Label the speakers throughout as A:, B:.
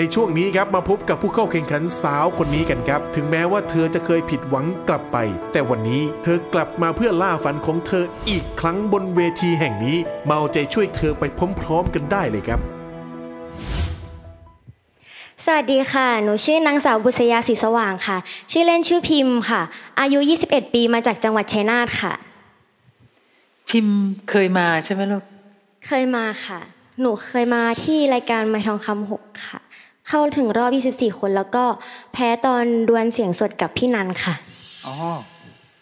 A: ในช่วงนี้ครับมาพบกับผู้เข้าแข่งขันสาวคนนี้กันครับ ถึงแม้ว่าเธอจะเคยผิดหวังกลับไป แต่วันนี้เธอกลับมาเพื่อล่าฝันของเธออีกครั้งบนเวทีแห่งนี้มาเอาใจช่วยเธอไปพร้อมๆกันได้เลยครับ
B: สวัสดีค่ะ หนูชื่อนางสาวบุษยาสีสว่างค่ะ ชื่อเล่นชื่อพิมพ์ค่ะ อายุ 21 ปีมาจากจังหวัดชัยนาทค่ะ
C: พิมพ์เคยมาใช่ไหมลูก
B: เคยมาค่ะ หนูเคยมาที่รายการไม้ทองคำหกค่ะ เข้าถึงรอบ 24 คนแล้วก็แพ้ตอนดวลเสียงสดกับพี่นันค่ะ
C: อ๋อ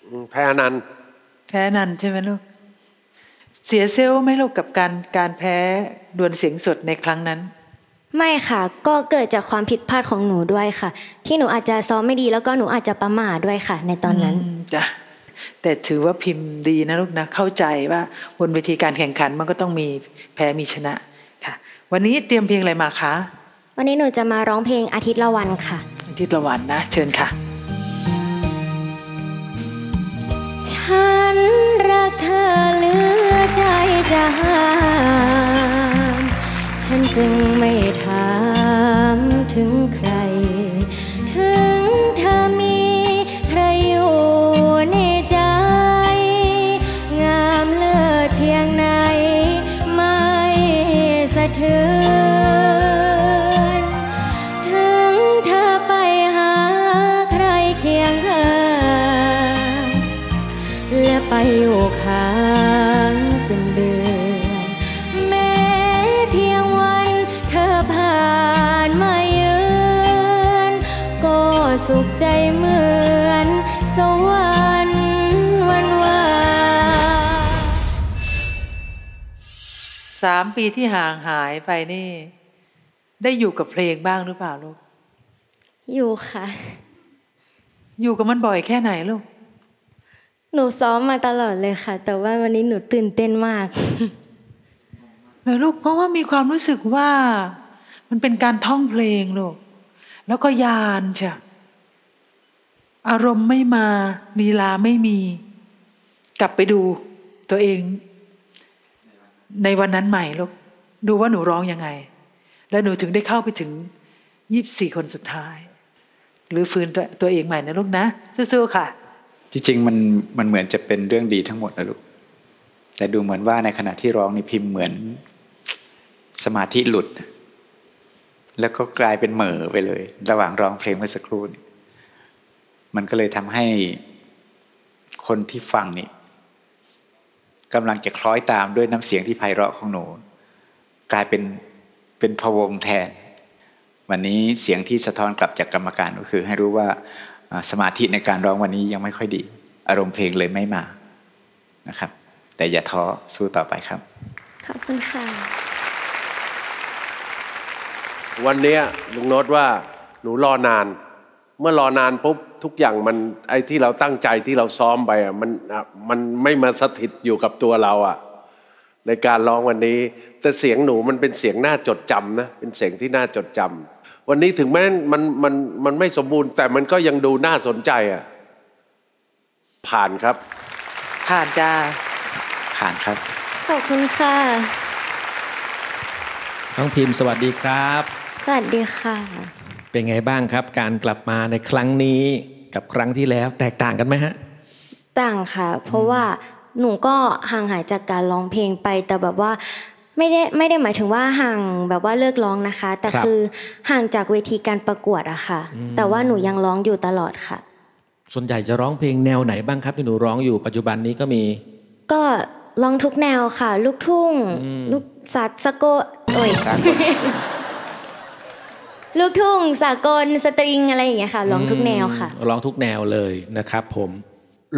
D: อืมแพ้อนันต์
C: แพ้นันใช่ไหมลูก เสียเซลล์ไหมลูกกับการการแพ้ดวลเสียงสดในครั้งนั้น
B: ไม่ค่ะ ก็เกิดจากความผิดพลาดของหนูด้วยค่ะ ที่หนูอาจจะซ้อมไม่ดีแล้วก็หนูอาจจะประมาทด้วยค่ะ ในตอนนั้น
C: อืมจ้ะแต่ถือว่าพิมพ์ดีนะลูกนะ เข้าใจว่าบนเวทีการแข่งขันมันก็ต้องมีแพ้มีชนะค่ะ วันนี้เตรียมเพลงอะไรมาคะ
B: วันนี้หนูจะมาร้องเพลงอาทิตย์ละวันค่ะ
C: อาทิตย์ละวันนะ เชิญค่ะ
B: ฉันรักเธอเหลือใจจะห้ามฉันจึงไม่ถามถึงใคร ถึงเธอมีใครอยู่ในใจ งามเลิศเพียงไหน ไม่สะเทือน และไปอยู่ค้างเป็นเดือนแม้เพียงวันเธอผ่านมาเยือนก็สุขใจเหมือนสวรรค์วันวาน
C: สามปีที่ห่างหายไปนี่ ได้อยู่กับเพลงบ้างหรือเปล่าลูก
B: อยู่ค่ะ
C: อยู่กับมันบ่อยแค่ไหนลูก
B: หนูซ้อมมาตลอดเลยค่ะ แต่ว่าวันนี้หนูตื่นเต้นมาก
C: เหรอลูกเพราะว่ามีความรู้สึกว่า มันเป็นการท่องเพลงลูกแล้วก็ยานใช่อารมณ์ไม่มาลีลาไม่มี กลับไปดูตัวเอง ในวันนั้นใหม่ลูกดูว่าหนูร้องยังไง แล้วหนูถึงได้เข้าไปถึงยี่บสี่คนสุดท้าย หรือฟื้นตัวตัวเองใหม่นะลูกนะสู้ๆค่ะ
E: จริงมันมันเหมือนจะเป็นเรื่องดีทั้งหมดนะลูกแต่ดูเหมือนว่าในขณะที่ร้องนี่พิมพ์เหมือนสมาธิหลุด แล้วก็กลายเป็นเหม่อไปเลย ระหว่างร้องเพลงเมื่อสักครู่นี้มันก็เลยทำให้คนที่ฟังนี่กำลังจะคล้อยตามด้วยน้ำเสียงที่ไพเราะของหนู กลายเป็นเป็นพวงแทน วันนี้เสียงที่สะท้อนกลับจากกรรมการก็คือ ให้รู้ว่า สมาธิในการร้องวันนี้ยังไม่ค่อยดี อารมณ์เพลงเลยไม่มานะครับ แต่อย่าท้อสู้ต่อไปครับ
B: ขอบคุณค่ะ
D: วันเนี้ยลุงโน้ตว่าหนูรอนาน เมื่อรอนานปุ๊บทุกอย่างมันไอ้ที่เราตั้งใจที่เราซ้อมไปอะมันอะมันไม่มาสถิตอยู่กับตัวเราอะ ในการร้องวันนี้ แต่เสียงหนูมันเป็นเสียงน่าจดจำนะเป็นเสียงที่น่าจดจำวันนี้ถึงแม้มันมันมันไม่สมบูรณ์ แต่มันก็ยังดูน่าสนใจอะผ่านครับ
C: ผ่านจ้า
E: ผ่านครับ
B: ขอบคุณค่ะ
F: น้องพิมพ์สวัสดีครับ
B: สวัสดีค่ะ
F: เป็นไงบ้างครับ การกลับมาในครั้งนี้กับครั้งที่แล้ว แตกต่างกันไหมฮะ
B: ต่างค่ะ เพราะว่า หนูก็ห่างหายจากการร้องเพลงไป แต่แบบว่าไม่ได้ไม่ได้หมายถึงว่าห่างแบบว่าเลิกร้องนะคะ แต่
F: ครับ
B: คือห่างจากเวทีการประกวดอะค่ะ
F: อืม
B: แต่ว่าหนูยังร้องอยู่ตลอดค่ะ
F: ส่วนใหญ่จะร้องเพลงแนวไหนบ้างครับที่หนูร้องอยู่ปัจจุบันนี้ก็มี
B: ก็ร้องทุกแนวค่ะ ลูกทุ่ง
F: อืม
B: ลูกสัตว์สะโกโอ้ย
E: สากล
B: ลูกทุ่งสากลสตริงอะไรอย่างเงี้ยค่ะร้องทุกแนวค่ะ
F: ร้องทุกแนวเลยนะครับ ผม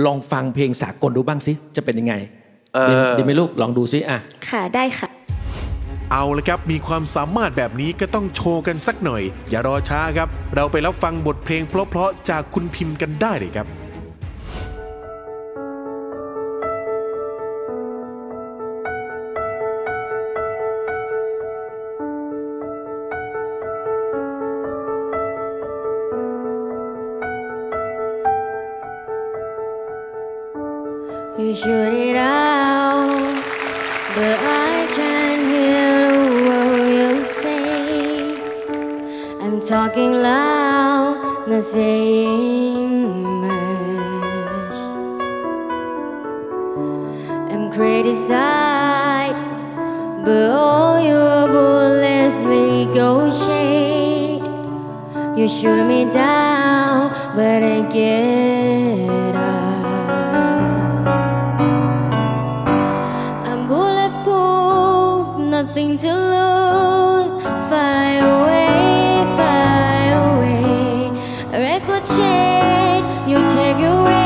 F: ลองฟังเพลงสากลดูบ้างสิจะเป็นยังไง
D: เออ
F: ดีดีไหมลูกลองดูสิอะ
B: ค่ะได้ค่ะ
A: เอาละครับมีความสามารถแบบนี้ก็ต้องโชว์กันสักหน่อย อย่ารอช้าครับ เราไปรับฟังบทเพลงเพราะๆจากคุณพิมพ์กันได้เลยครับ
B: You shoot it out, but I can't hear the word you say.
G: I'm talking loud, not saying much. I'm criticized, but all your bullets ricochet. You shoot me down, but I get Good shade, you take away.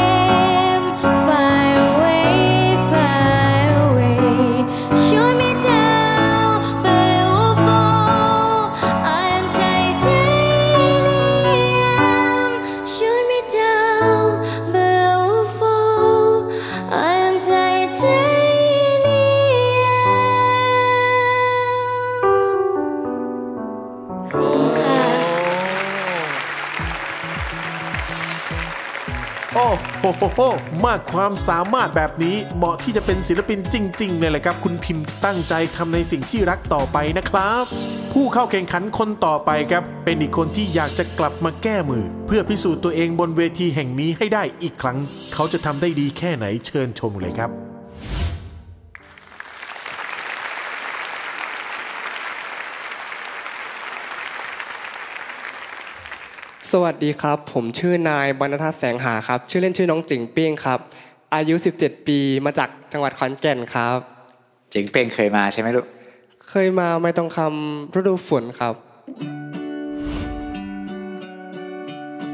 A: โอ้โหโหโหมากความสามารถแบบนี้เหมาะที่จะเป็นศิลปินจริง ๆ เลยแหละครับ คุณพิมพ์ตั้งใจทำในสิ่งที่รักต่อไปนะครับ ผู้เข้าแข่งขันคนต่อไปครับ เป็นอีกคนที่อยากจะกลับมาแก้มือ เพื่อพิสูจน์ตัวเองบนเวทีแห่งนี้ให้ได้อีกครั้ง เขาจะทำได้ดีแค่ไหนเชิญชมเลยครับ
H: สวัสดีครับ ผมชื่อนายบรรณทัศน์แสงหาครับ ชื่อเล่นชื่อน้องจิงปิ้งครับ อายุ 17 ปีมาจากจังหวัดขอนแก่นครับ
E: เจ๋งเป้งเคยมาใช่ไหมลูก
H: เคยมาไม่ต้องคำฤดูฝนครับ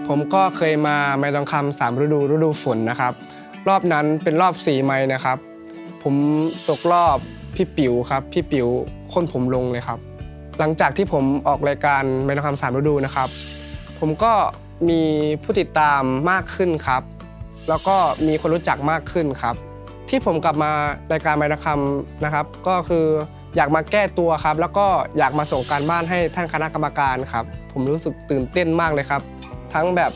H: ผมก็เคยมาไม่ต้องคำสามฤดูฤดูฝนนะครับ รอบนั้นเป็นรอบสี่ไม้นะครับ ผมตกรอบพี่ปิ๋วครับ พี่ปิ๋วค้นผมลงเลยครับ หลังจากที่ผมออกรายการไม่ต้องคำสามฤดูนะครับ ผมก็มีผู้ติดตามมากขึ้นครับ แล้วก็มีคนรู้จักมากขึ้นครับ ที่ผมกลับมารายการไมค์คำนะครับ ก็คืออยากมาแก้ตัวครับ แล้วก็อยากมาส่งการบ้านให้ท่านคณะกรรมการครับ ผมรู้สึกตื่นเต้นมากเลยครับ ทั้งแบบ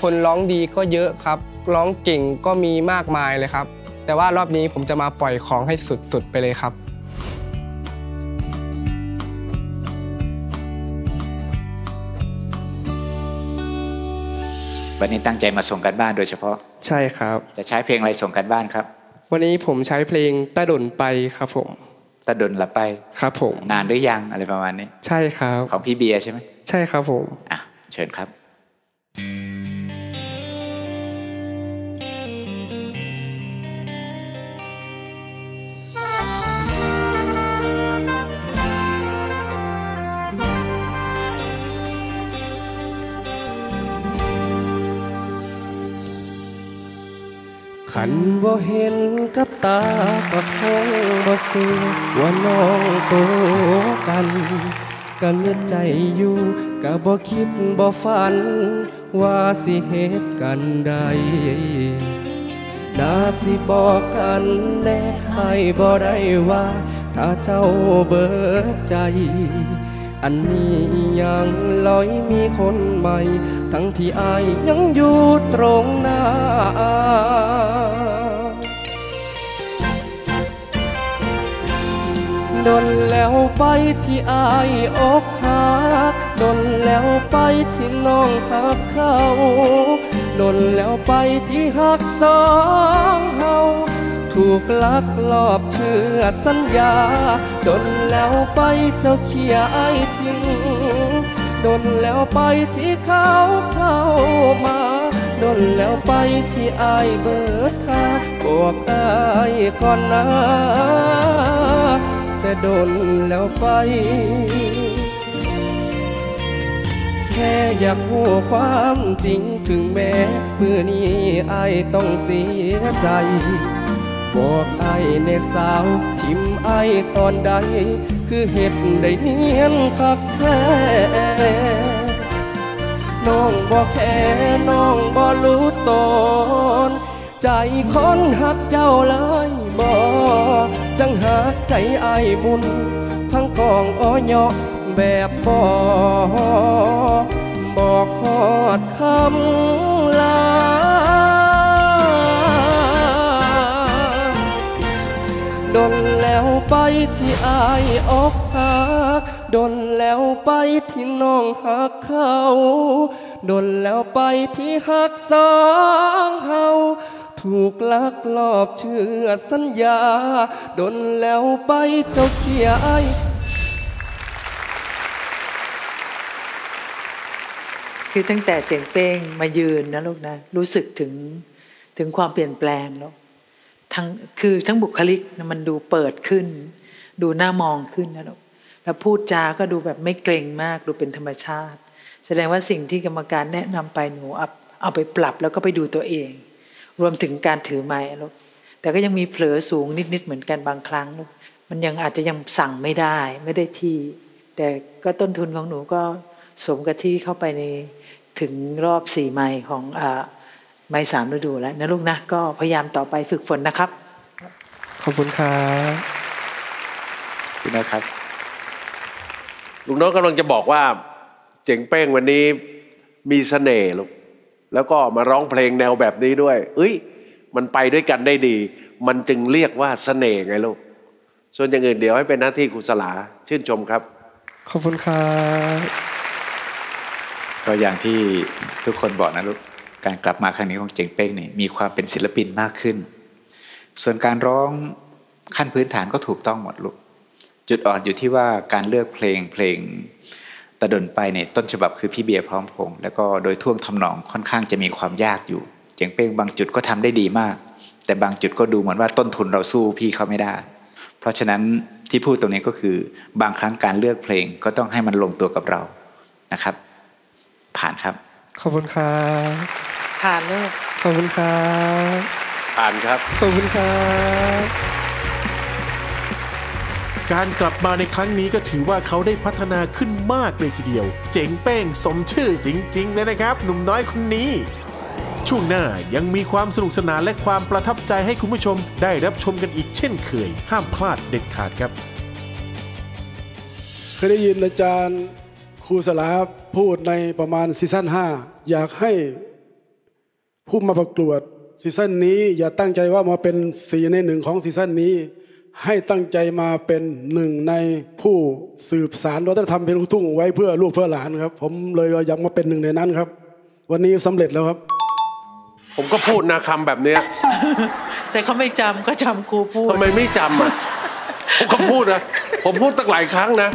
H: คนร้องดีก็เยอะครับ ร้องเก่งก็มีมากมายเลยครับ แต่ว่ารอบนี้ผมจะมาปล่อยของให้สุดๆไปเลยครับ
E: วันนี้ตั้งใจมาส่งกันบ้านโดยเฉพาะ
H: ใช่ครับ
E: จะใช้เพลงอะไรส่งกันบ้านครับ
H: วันนี้ผมใช้เพลงต้าดนไปครับผม
E: ตะดนละไป
H: ครับผม
E: นานหรือยังอะไรประมาณนี้
H: ใช่ครับ
E: ของพี่เบียร์ใช่ไหม
H: ใช่ครับผม
E: อะ เชิญครับ
H: ขันบ่เห็นกับตาก็คงบ่เสือว่าน้องโตกันกันเมื่อใจอยู่ก็บ่คิดบ่ฝัน ว่าสิเหตุกันใดน่าสิบอกกันแน่ให้บ่ได้ว่า ถ้าเจ้าเบิดใจ อันนี้ยังลอยมีคนใหม่ ทั้งที่อายยังอยู่ตรงหน้าดนแล้วไปที่อายอกหักดนแล้วไปที่น้องหักเขาดนแล้วไปที่หักสองเฮา ถูกลักลอบเชื่อสัญญา ดนแล้วไปเจ้าเขียไอทิ้ง ดนแล้วไปที่เขาเข้ามา ดนแล้วไปที่ไอเบิดค่าบอกอก่อนนะ แต่ดนแล้วไปแค่อยากรู้ความจริงถึงแม้ มือนี้อต้องเสียใจ บอกไอ้ในสาวทิมไอ้ตอนใด คือเหตุได้เนียนคักแท้น้องบอกแค่น้องบ่รู้ตน ใจคนหักเจ้าเลยบ่จังหักใจไอ้ายมุนพังกองอ้อยอแบบบ่บอกฮอดคำ ดนแล้วไปที่อายอกหัก
I: ดนแล้วไปที่น้องหักเขาดนแล้วไปที่หักสองเฮาถูกลักลอบเชื่อสัญญาดนแล้วไปเจ้าเขียไอ
C: คือตั้งแต่เจ๋งเป้งมายืนนะลูกนะ รู้สึกถึงถึงความเปลี่ยนแปลงแล้ว ทั้งคือทั้งบุคลิกมันดูเปิดขึ้น ดูน่ามองขึ้นนะลูกแล้วพูดจาก็ดูแบบไม่เกรงมากดูเป็นธรรมชาติ แสดงว่าสิ่งที่กรรมการแนะนำไปหนูเอาเอาไปปรับแล้วก็ไปดูตัวเอง รวมถึงการถือไม้ลูกแต่ก็ยังมีเผลอสูงนิดๆเหมือนกันบางครั้งลูกมันยังอาจจะยังสั่งไม่ได้ไม่ได้ที่ แต่ก็ต้นทุนของหนูก็สมกับที่เข้าไปในถึงรอบสี่ไมล์ของอ่า ไมล์สามฤดูแล้วนะลูกนะ ก็พยายามต่อไปฝึกฝนนะครับ
I: ขอบคุณครับ
E: พี่โน้ตครับ
D: ลุงโน้ตกำลังจะบอกว่า เจ๋งเป้งวันนี้มีเสน่ห์ลูกแล้วก็มาร้องเพลงแนวแบบนี้ด้วย เอ้ย มันไปด้วยกันได้ดี มันจึงเรียกว่าเสน่ห์ไงลูกส่วนอย่างอื่นเดี๋ยวให้เป็นหน้าที่ครูสลาชื่นชมครับ
I: ขอบคุณครับ
E: ก็อย่างที่ทุกคนบอกนะลูก การกลับมาครั้งนี้ของเจ๋งเป้งเนี่ยมีความเป็นศิลปินมากขึ้น ส่วนการร้องขั้นพื้นฐานก็ถูกต้องหมดลูกจุดอ่อนอยู่ที่ว่าการเลือกเพลงเพลงตะดนไปเนี่ยต้นฉบับคือพี่เบียร์พร้อมพงษ์แล้วก็โดยท่วงทำนองค่อนข้างจะมีความยากอยู่ เจ๋งเป้งบางจุดก็ทำได้ดีมาก แต่บางจุดก็ดูเหมือนว่าต้นทุนเราสู้พี่เขาไม่ได้ เพราะฉะนั้นที่พูดตรงนี้ก็คือบางครั้งการเลือกเพลงก็ต้องให้มันลงตัวกับเรานะครับ ผ่านครับ
I: ขอบคุณครับ
C: ผ่านลูก
I: ขอบคุณครับ
D: ผ่านครับ
I: ขอบคุณครับ
A: การกลับมาในครั้งนี้ก็ถือว่าเขาได้พัฒนาขึ้นมากเลยทีเดียว เจ๋งเป้งสมชื่อจริงๆเลยนะครับ หนุ่มน้อยคนนี้ ช่วงหน้ายังมีความสนุกสนานและความประทับใจให้คุณผู้ชมได้รับชมกันอีกเช่นเคย ห้ามพลาดเด็ดขาดครับ
J: เคยได้ยินอาจารย์ครูสลาพูดในประมาณ season 5อยากให้ ผู้มาประกวด season นี้อย่าตั้งใจว่ามาเป็นที่หนึ่งของ season นี้ ให้ตั้งใจมาเป็นหนึ่งในผู้สืบสานวัฒนธรรมเพลงลูกทุ่งไว้เพื่อลูกเพื่อหลานครับ ผมเลยอยากมาเป็นหนึ่งในนั้นครับ วันนี้สำเร็จแล้วครับ
D: ผมก็พูดนะคำแบบเนี้ย
C: แต่เขาไม่จำก็จำครูพูด
D: ทำไมไม่จำอะผมก็พูดนะผมพูดตั้งหลายครั้งนะ